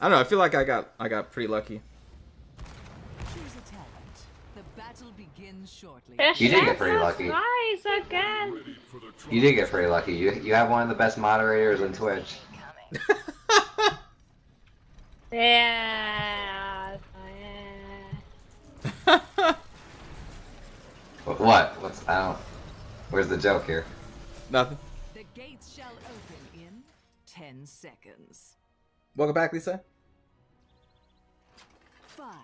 I don't know. I feel like I got I got pretty lucky. Choose a talent. The battle begins shortly. You did get pretty lucky. Rise again. You did get pretty lucky. You you have one of the best moderators on Twitch. Yeah. Wh- What? What's I don't. Where's the joke here? Nothing. The gates shall open in 10 seconds. Welcome back, Lisa. Five.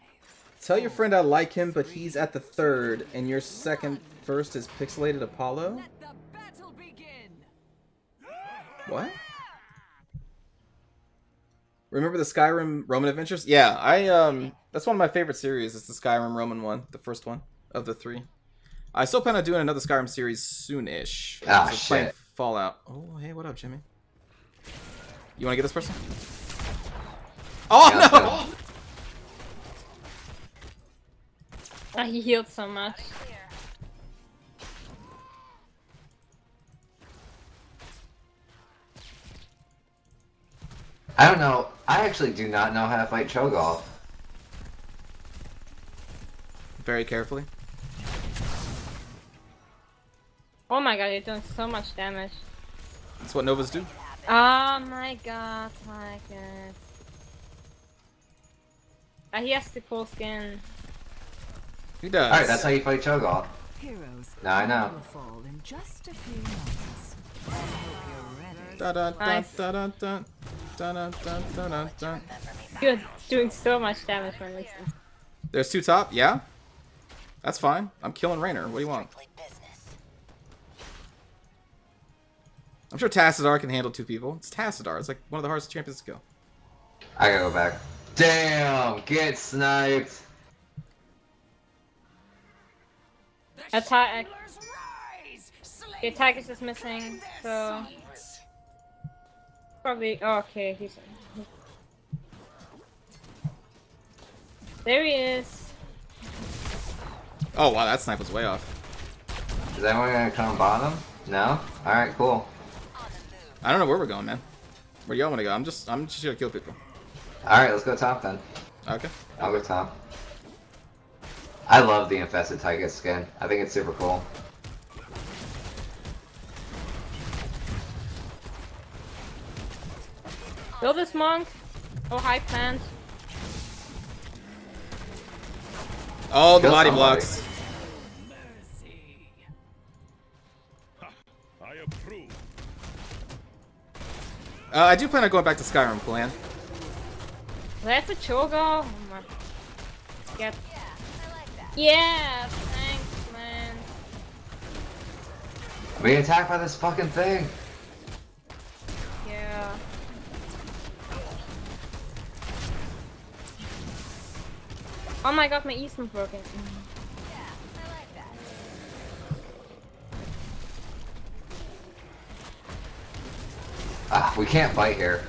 Tell your friend I like him, but he's at the third, and your second first is pixelated Apollo. Let the begin. What? Remember the Skyrim Roman Adventures? Yeah, I um, that's one of my favorite series. It's the Skyrim Roman one, the first one of the three. I still plan on doing another Skyrim series soon-ish. Ah, So shit. Fallout. Oh, hey, what up, Jimmy? You want to get this person? Oh Yeah, no! Ah, he healed so much. I don't know. I actually do not know how to fight Cho'Gall. Very carefully. Oh my god, you're doing so much damage. That's what Novas do. Oh my god, my god. Ah, he has the cool skin. He does. Alright, that's how you fight Cho'Gall. Heroes now I know. You're doing so much damage for Lisa. There's two top, yeah? That's fine. I'm killing Raynor. What do you want? I'm sure Tassadar can handle two people. It's Tassadar. It's like one of the hardest champions to kill. I gotta go back. Damn! Get sniped! Attack. The attack is just missing, so. Probably. Oh, okay, he's. There he is. Oh wow, that snipe was way off. Is anyone gonna come bottom? No. All right, cool. I don't know where we're going, man. Where y'all want to go? I'm just, I'm just here to kill people. All right, let's go top then. Okay. I'll go top. I love the infested Tychus skin. I think it's super cool. Build this monk. Oh, high plant. Oh, the Kill body somebody. blocks. I approve. Uh, I do plan on going back to Skyrim, plan. That's a Cho'Gall. Oh my. Let's get. Yeah, thanks, man. I'm being attacked by this fucking thing. Yeah. Oh my god, my Eastman's broken. Ah, we can't fight here.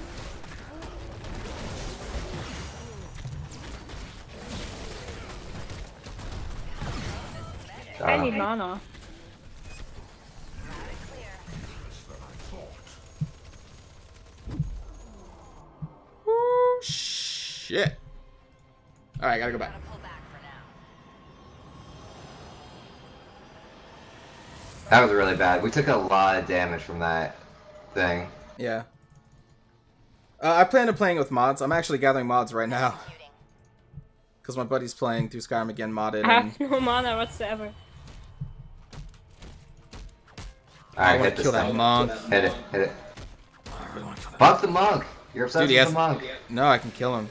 Need mana. Ooh, shit. All right, gotta go back. that was really bad. We took a lot of damage from that thing. Yeah. Uh, I plan on playing with mods. I'm actually gathering mods right now. Because my buddy's playing through Skyrim again modded. I And have no mana whatsoever. Alright, want hit to this kill that monk. Hit it, hit it. I really want to kill that Fuck the monk! You're obsessed Dude, with the monk. No, I can kill him.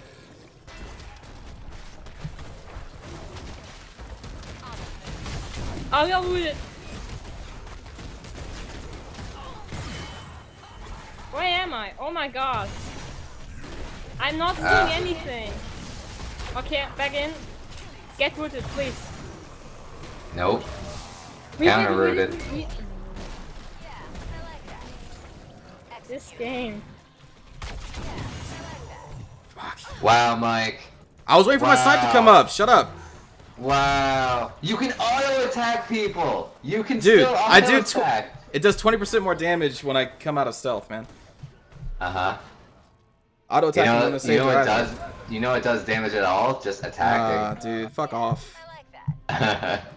Oh, yeah, wounded. Where am I? Oh my god. I'm not doing Ah. anything. Okay, back in. Get rooted, please. Nope. Counter rooted. we- This game. Fuck. Wow, Mike. I was waiting for my snipe to come up. Shut up. Wow. You can auto attack people. You can Dude, still I auto do tw- attack. It does 20% more damage when I come out of stealth, man. uh huh. Auto You attacking know, when to you know their what does you know what does damage at all? Just Ah, attacking. dude, fuck off.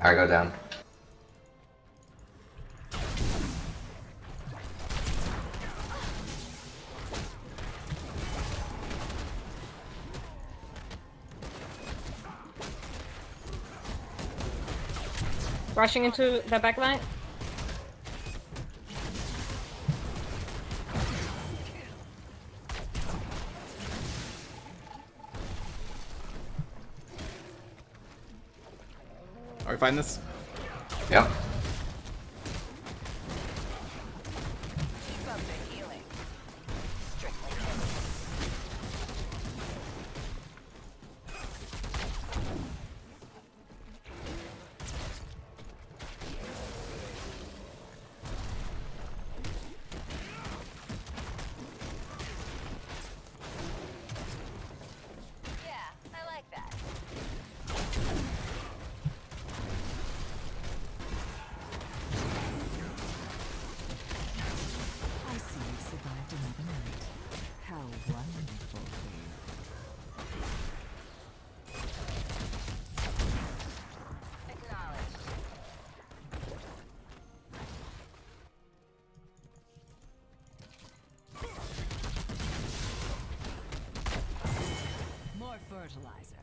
Alright, go down. Rushing into the back. We this?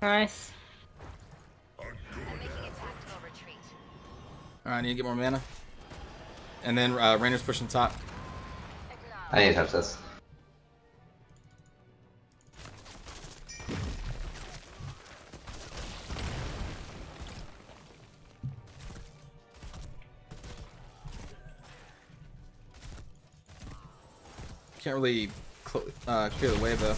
Nice. I'm making a tactical retreat. Alright, I need to get more mana. And then uh, Raynor's pushing top. I need to touch this. Can't really uh, clear the way though.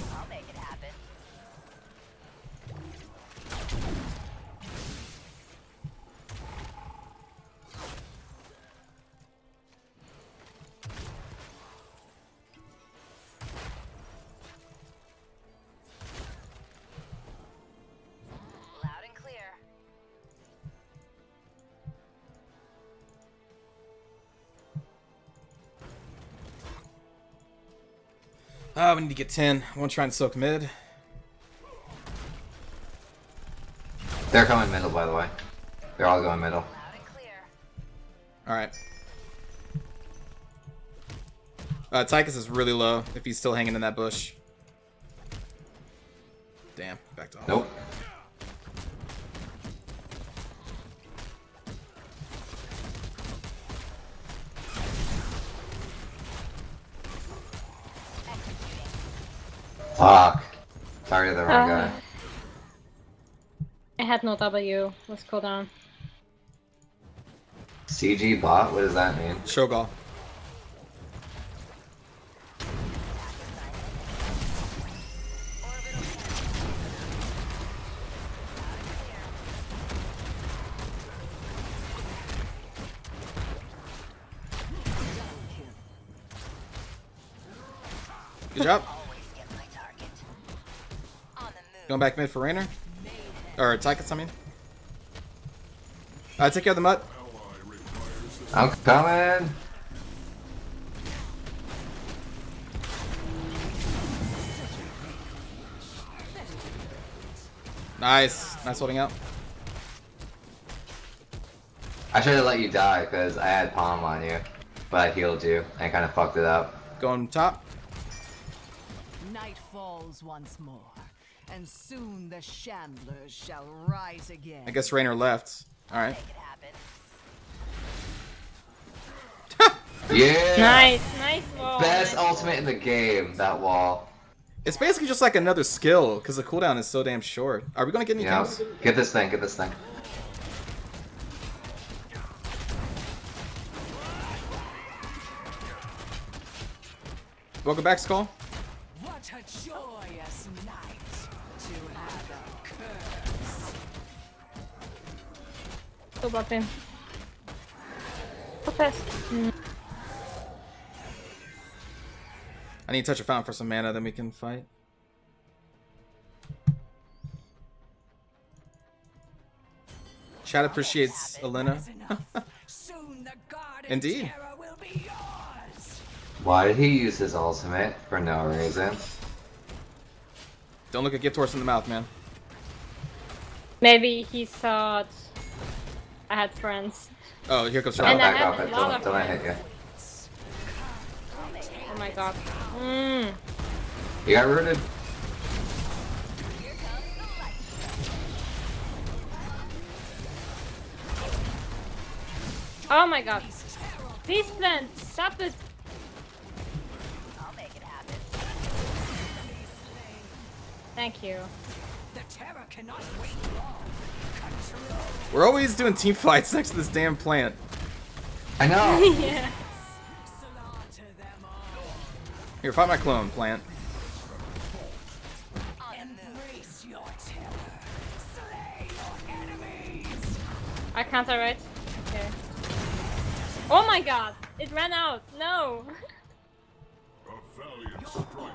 Ah, we need to get 10. I want to try and soak mid. They're coming middle, by the way. They're all going middle. Loud and clear. Alright. Uh, Tychus is really low if he's still hanging in that bush. Fuck. Targeted the wrong Ah. guy. I had no W. Let's go down. CG bot? What does that mean? Cho'Gall. Orbital Good job. Going back mid for Raynor. Or Tychus, I mean. Uh, take care of the mutt. I'm coming! Nice. Nice holding out. I should have let you die because I had palm on you, but I healed you and kind of fucked it up. Going top. Night falls once more, and soon the Chandlers shall rise again. I guess Raynor left. Alright. Make it happen. Yeah! Nice, nice wall. Best nice. ultimate in the game, that wall. It's basically just like another skill, because the cooldown is so damn short. Are we gonna get any You know, kills? get this thing, get this thing. Welcome back, Skull. Go back in. Go. Mm. I need to touch a fountain for some mana, then we can fight. Chat appreciates Elena. Soon the Indeed. will be yours. Why did he use his ultimate for no reason? Don't look a gift horse in the mouth, man. Maybe he thought I had friends. Oh, here comes No, And Shadow. I back off it. Don't, of don't let hit you. Oh my god. Mm. You got rooted? Oh my god. Please plant. Stop it. I'll make it happen. Thank you. The terror cannot wait long. Control. We're always doing team fights next to this damn plant. I know. yeah. Slaughter them all. Here, fight my clone, plant. Embrace your terror. Slay your enemies. I can't I right? Okay. Oh my god. It ran out. No. Fort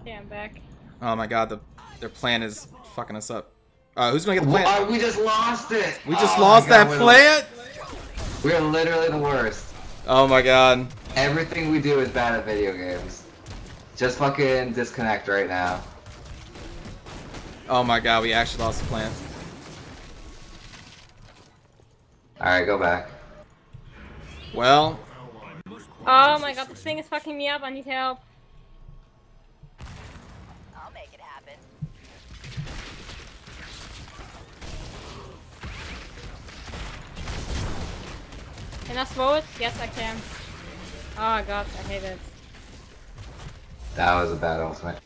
okay, I'm back. Oh my god, the their plan is fucking us up. Uh, who's gonna get the Why, plant? we just lost it. We just Oh lost God, that plant. We're literally the worst. Oh my god. Everything we do is bad at video games. Just fucking disconnect right now. Oh my god, we actually lost the plant. Alright, go back. Well, Oh my god, this thing is fucking me up. I need help. Can I slow it? Yes, I can. Oh god, I hate it. That was a bad ultimate.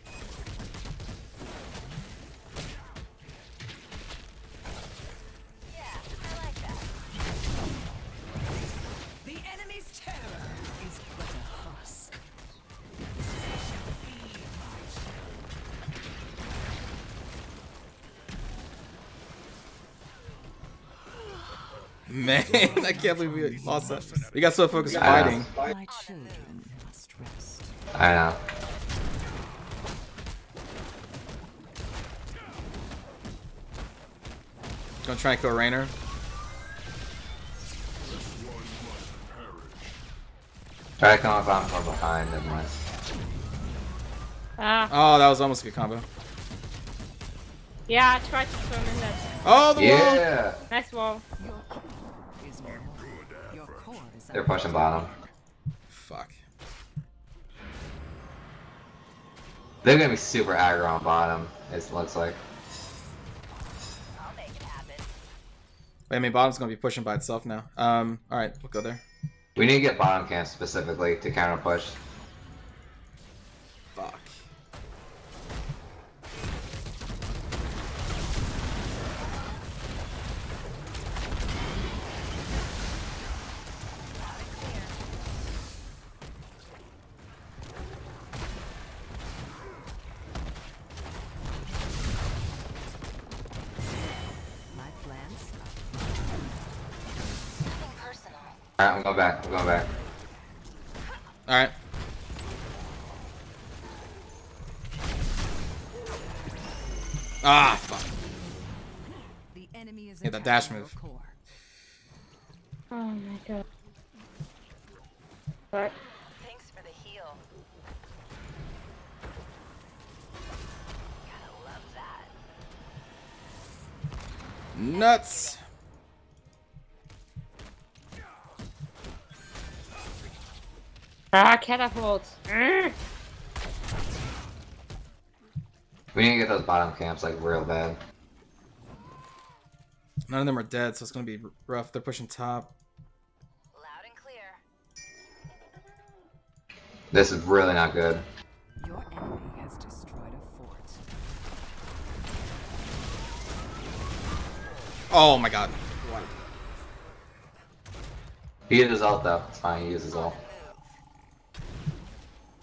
Man, I can't believe we lost that. We got so focused I fighting. My children must rest. I know. Gonna try and kill Raynor. Try to come up on from behind and like. Ah, Oh, that was almost a good combo. yeah, I tried to swim in that. Oh, the wall. Yeah! Nice wall. They're pushing bottom. Fuck. They're gonna be super aggro on bottom, it looks like. I'll make it happen. Wait, I mean, bottom's gonna be pushing by itself now. Um, all right, we'll go there. We need to get bottom camp specifically to counter push. I'm going back, I'm going back. All right. Ah, fuck. The enemy is Yeah, the dash move. Core. Oh my god. What? Thanks for the heal. Gotta love that. Nuts. Ah, catapults. Mm. We need to get those bottom camps like real bad. None of them are dead, so it's gonna be rough. They're pushing top. Loud and clear. This is really not good. Your enemy has destroyed a fort. Oh my god. He used his ult though. It's fine, he uses his ult.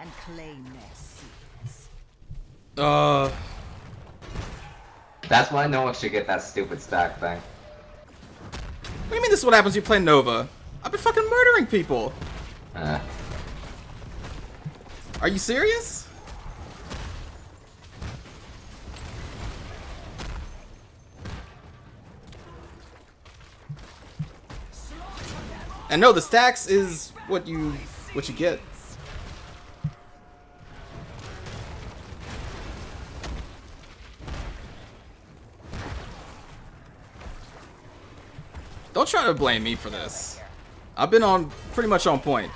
and claim their seeds. uh. That's why no one should get that stupid stack thing. What do you mean this is what happens when you play Nova? I've been fucking murdering people. Uh, Are you serious? And no, the stacks is what you what you get. Don't try to blame me for this. I've been on pretty much on point.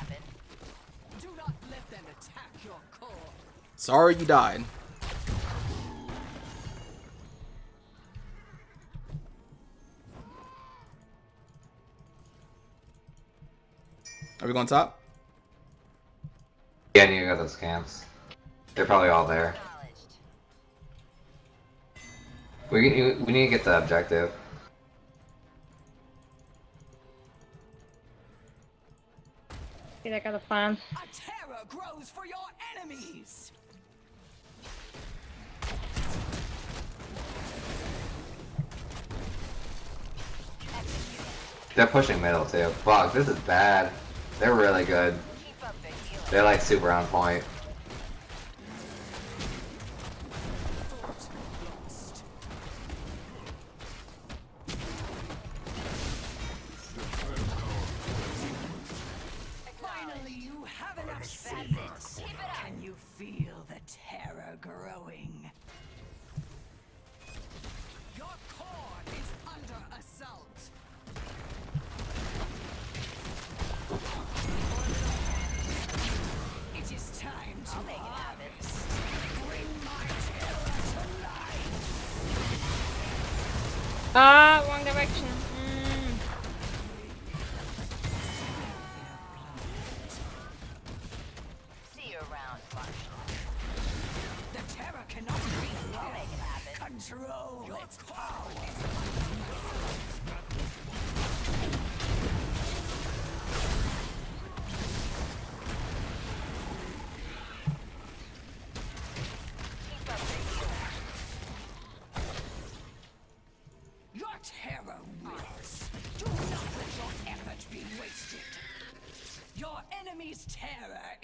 Sorry you died. Are we going top? yeah, you got those camps. They're probably all there. We we need to get the objective. See, I got a plan. A terror grows for your enemies. They're pushing middle too. Fuck, this is bad. They're really good. Keep up the heal. They're like super on point. Ah, wrong direction.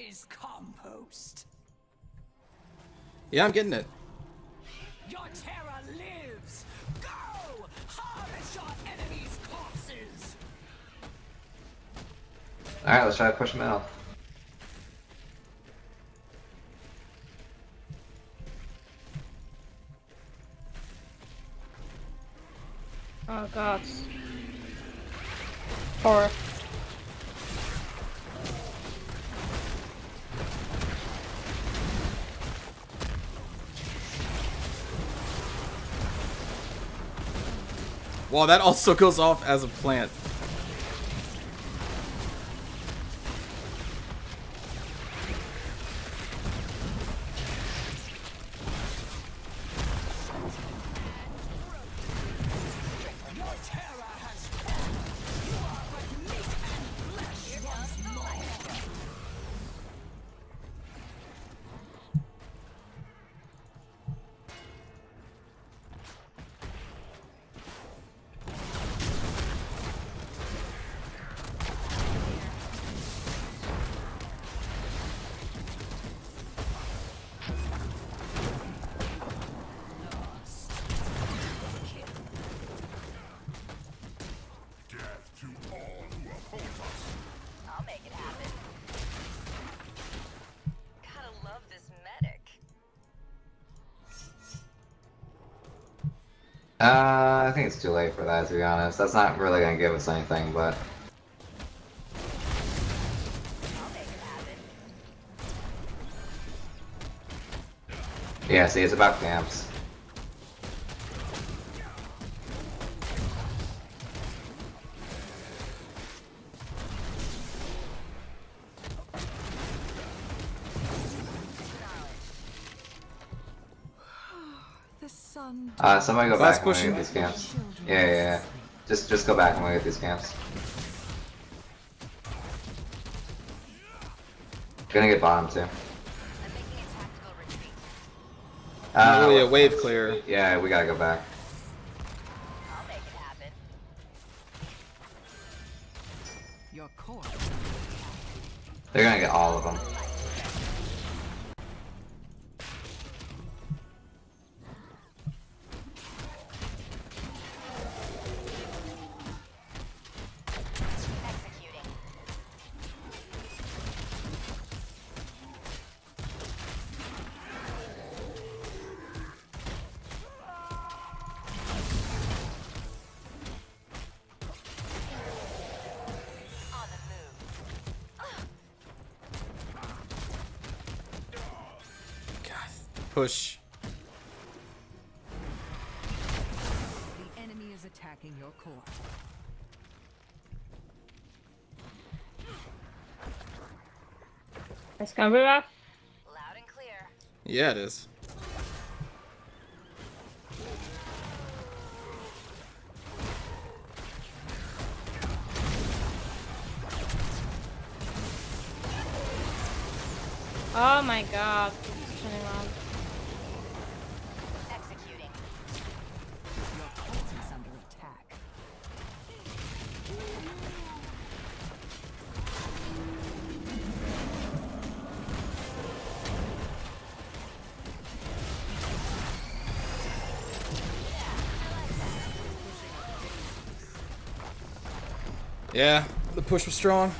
Is compost. Yeah, I'm getting it. Your terror lives. Go! Harvest your enemy's corpses. Alright, let's try to push middle. Oh god. Four. Wow, that also goes off as a plant. Uh, I think it's too late for that, to be honest. That's not really gonna give us anything, but... Yeah, see, it's about camps. Uh, somebody go Last back and look pushing. at these camps. Yeah, yeah, yeah. Just, just go back and look at these camps. Gonna get bottom too. I'm a tactical retreat. Not Uh, really a wave clear. Yeah, we gotta go back. I'll make it happen. They're gonna get all of them. Push. The enemy is attacking your core. It's gonna be rough. Loud and clear. Yeah, it is. Oh my god. Yeah, the push was strong.